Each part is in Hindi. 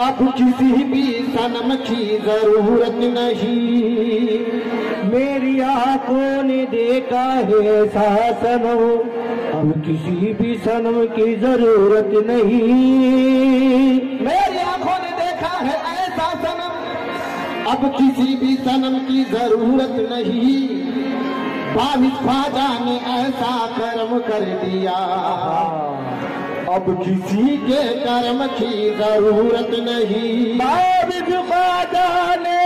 अब किसी भी सनम की ज़रूरत नहीं। मेरी आँखों ने देखा है सासनम अब किसी भी सनम की ज़रूरत नहीं। मेरी आँखों ने देखा है ऐसा सनम। अब किसी भी सनम की ज़रूरत नहीं। बारिश फाजा ने ऐसा कर्म कर दिया। अब किसी के कर्म की ज़रूरत नहीं। ने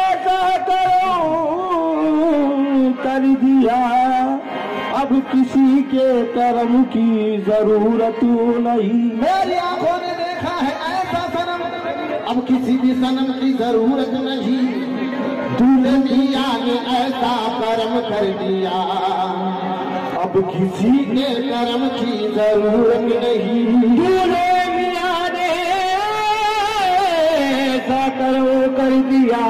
ऐसा करो कर दिया। अब किसी के कर्म की ज़रूरत नहीं। मेरी आँखों ने देखा है ऐसा सनम अब किसी भी सनम की ज़रूरत नहीं। दूल्हे ने ऐसा कर्म कर दिया। अब किसी के कर्म की जरूरत नहीं। मियाने ऐसा करो कर दिया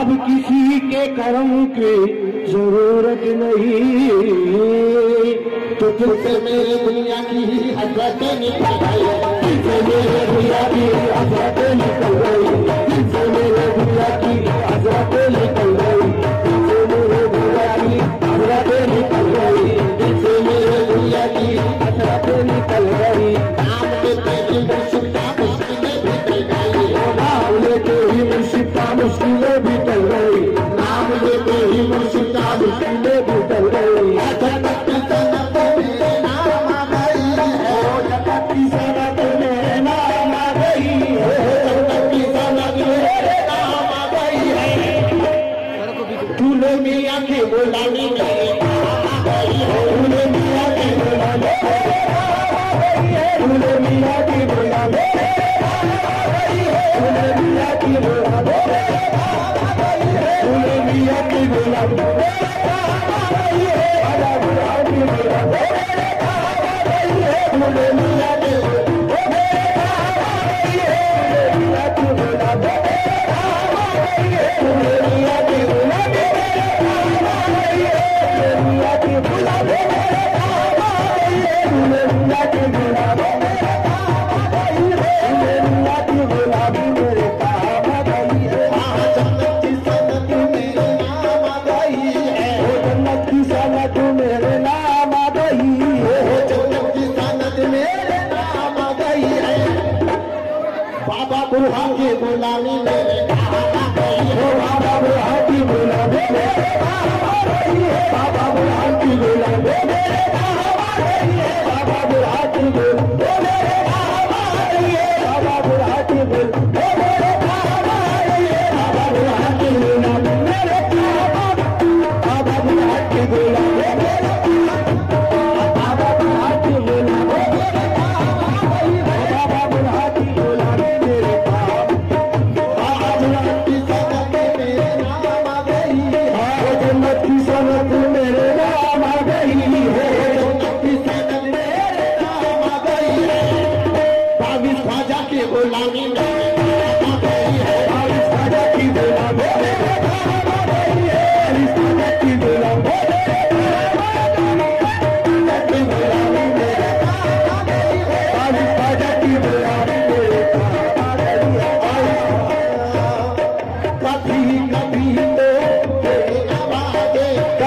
अब किसी के कर्म की जरूरत नहीं। तो तुझसे मेरे दुनिया की ही हसरत निकल गई तुझसे मेरे दुनिया की हजरत निकल गई तुझसे मेरे दुनिया की I'm gonna go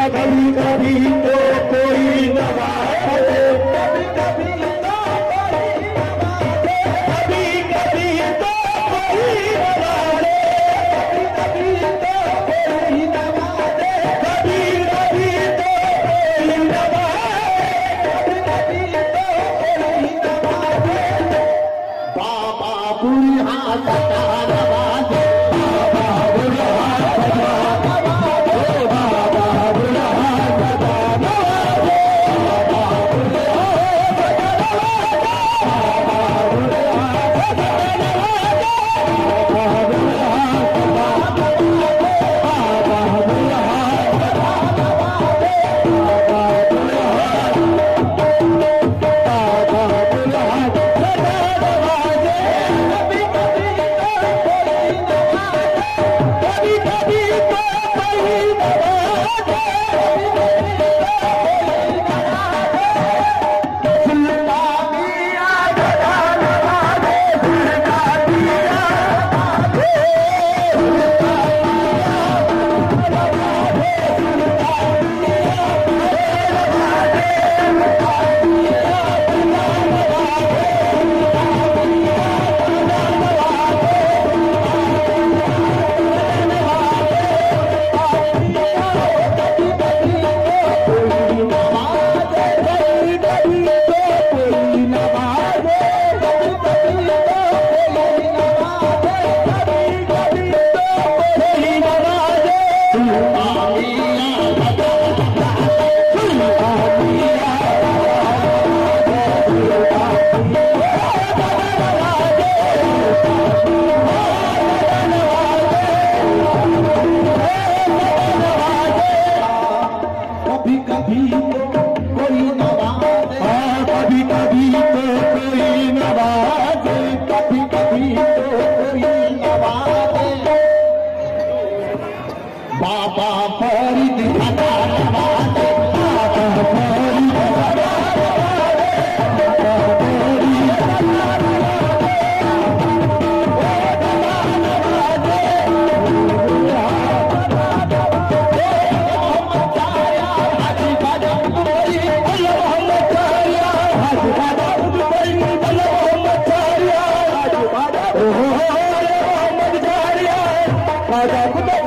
कभी कभी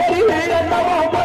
He ain't nothing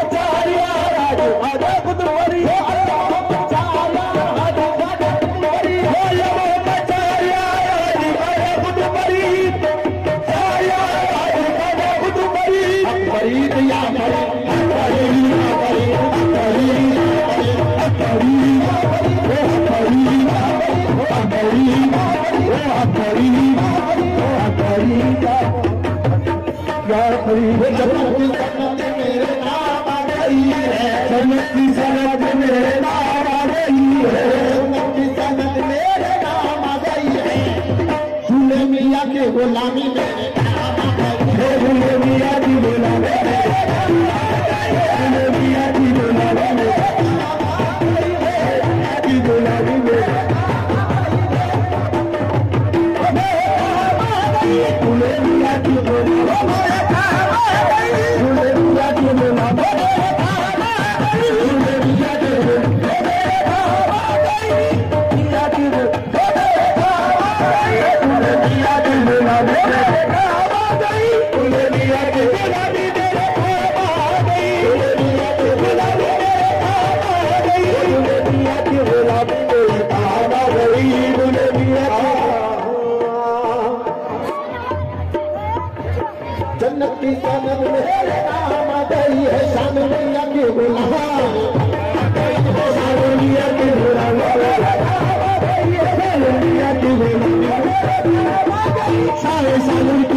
Sagar ji